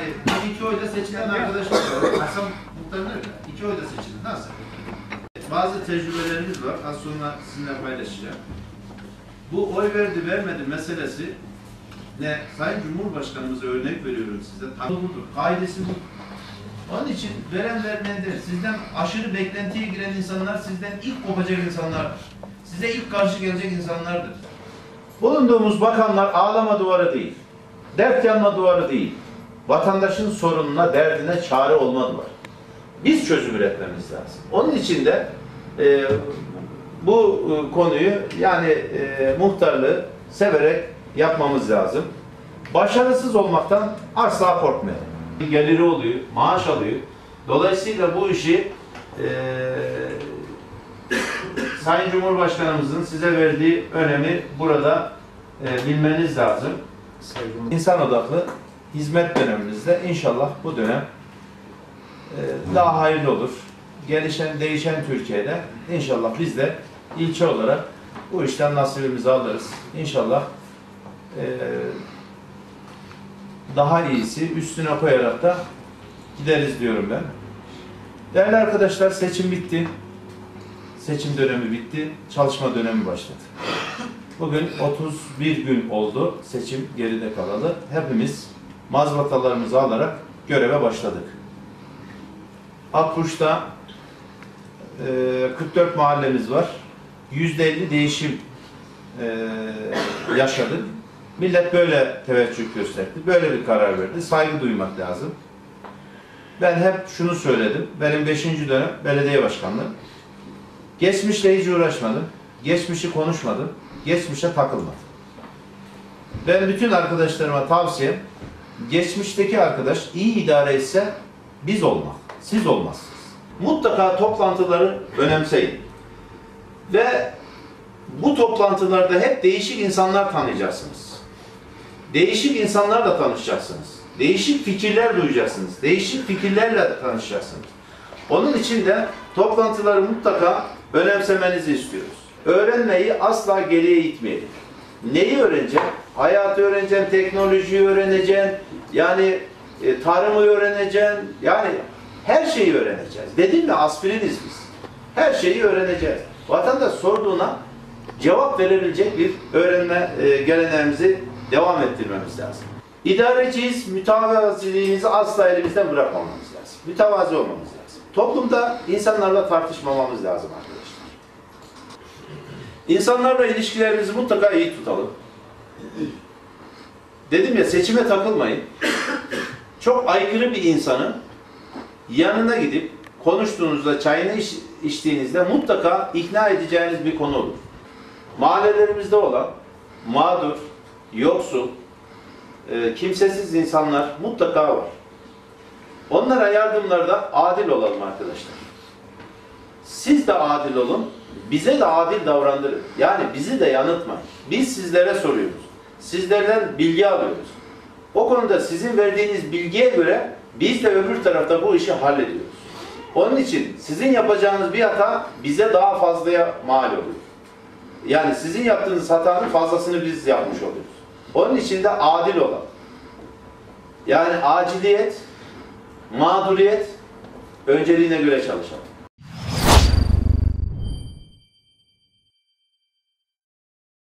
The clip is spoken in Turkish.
Yani iki oyla seçilen arkadaşlar var. Hasan Muhtar nerede? İki oyla seçildi. Nasıl? Bazı tecrübelerimiz var. Az sonra sizinle paylaşacağım. Bu oy verdi vermedi meselesi ne Sayın Cumhurbaşkanımıza örnek veriyorum size. Tabii budur. Kaidesi bu. Onun için veren vermeyendir. Sizden aşırı beklentiye giren insanlar sizden ilk kopacak insanlardır. Size ilk karşı gelecek insanlardır. Bulunduğumuz bakanlar ağlama duvarı değil. Dert yanma duvarı değil. Vatandaşın sorununa, derdine çare olmadılar. Biz çözüm üretmemiz lazım. Onun için de e, bu e, konuyu yani e, muhtarlığı severek yapmamız lazım. Başarısız olmaktan asla korkmayalım. Geliri oluyor, maaş alıyor. Dolayısıyla bu işi e, Sayın Cumhurbaşkanımızın size verdiği önemi burada e, bilmeniz lazım. İnsan odaklı hizmet döneminizde inşallah bu dönem e, daha hayırlı olur. Gelişen, değişen Türkiye'de inşallah biz de ilçe olarak bu işten nasibimizi alırız. İnşallah e, daha iyisi üstüne koyarak da gideriz diyorum ben. Değerli arkadaşlar seçim bitti. Seçim dönemi bitti. Çalışma dönemi başladı. Bugün 31 gün oldu seçim geride kalalı. Hepimiz mazbatalarımızı alarak göreve başladık. Akkuş'ta e, 44 mahallemiz var. %50 değişim e, yaşadık. Millet böyle teveccüh gösterdi. Böyle bir karar verdi. Saygı duymak lazım. Ben hep şunu söyledim. Benim 5. dönem belediye başkanlığı. Geçmişle hiç uğraşmadım. Geçmişi konuşmadım. Geçmişe takılmadım. Ben bütün arkadaşlarıma tavsiyem geçmişteki arkadaş iyi idare etse biz olmak. Siz olmazsınız. Mutlaka toplantıları önemseyin. Ve bu toplantılarda hep değişik insanlar tanıyacaksınız. Değişik insanlarla tanışacaksınız. Değişik fikirler duyacaksınız. Değişik fikirlerle tanışacaksınız. Onun için de toplantıları mutlaka önemsemenizi istiyoruz. Öğrenmeyi asla geriye itmeyelim. Neyi öğreneceksin? Hayatı öğreneceksin, teknolojiyi öğreneceksin, yani e, tarımı öğreneceksin, yani her şeyi öğreneceğiz. Dedim mi aspiriniz biz. Her şeyi öğreneceğiz. Vatandaş sorduğuna cevap verebilecek bir öğrenme e, geleneğimizi devam ettirmemiz lazım. İdareciyiz, mütevaziliğimizi asla elimizden bırakmamamız lazım. Mütevazi olmamız lazım. Toplumda insanlarla tartışmamamız lazım arkadaşlar. İnsanlarla ilişkilerimizi mutlaka iyi tutalım. Dedim ya seçime takılmayın. Çok aykırı bir insanın yanına gidip konuştuğunuzda, çayını iç, içtiğinizde mutlaka ikna edeceğiniz bir konu olur. Mahallelerimizde olan mağdur, yoksul, e, kimsesiz insanlar mutlaka var. Onlara yardımlarda adil olalım arkadaşlar. Siz de adil olun, bize de adil davrandırın. Yani bizi de yanıltmayın. Biz sizlere soruyoruz. Sizlerden bilgi alıyoruz. O konuda sizin verdiğiniz bilgiye göre biz de öbür tarafta bu işi hallediyoruz. Onun için sizin yapacağınız bir hata bize daha fazlaya mal oluyor. Yani sizin yaptığınız hatanın fazlasını biz yapmış oluyoruz. Onun için de adil olalım. Yani aciliyet, mağduriyet önceliğine göre çalışalım.